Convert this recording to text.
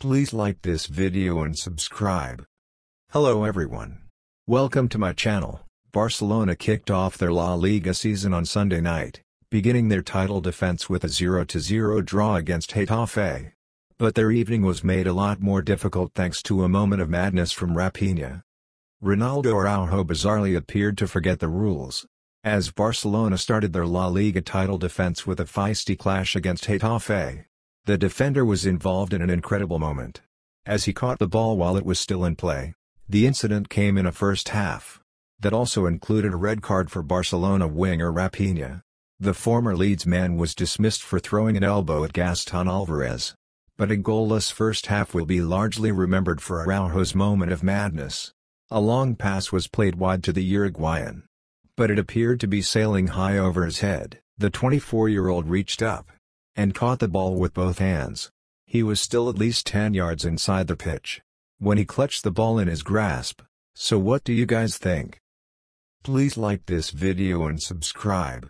Please like this video and subscribe. Hello everyone. Welcome to my channel. Barcelona kicked off their La Liga season on Sunday night, beginning their title defense with a 0-0 draw against Getafe. But their evening was made a lot more difficult thanks to a moment of madness from Raphinha. Ronaldo Araujo bizarrely appeared to forget the rules. As Barcelona started their La Liga title defense with a feisty clash against Getafe. The defender was involved in an incredible moment. As he caught the ball while it was still in play, the incident came in a first half. That also included a red card for Barcelona winger Raphinha. The former Leeds man was dismissed for throwing an elbow at Gaston Alvarez. But a goalless first half will be largely remembered for Araujo's moment of madness. A long pass was played wide to the Uruguayan. But it appeared to be sailing high over his head. The 24-year-old reached up, and caught the ball with both hands. He was still at least 10 yards inside the pitch when he clutched the ball in his grasp. So what do you guys think? Please like this video and subscribe.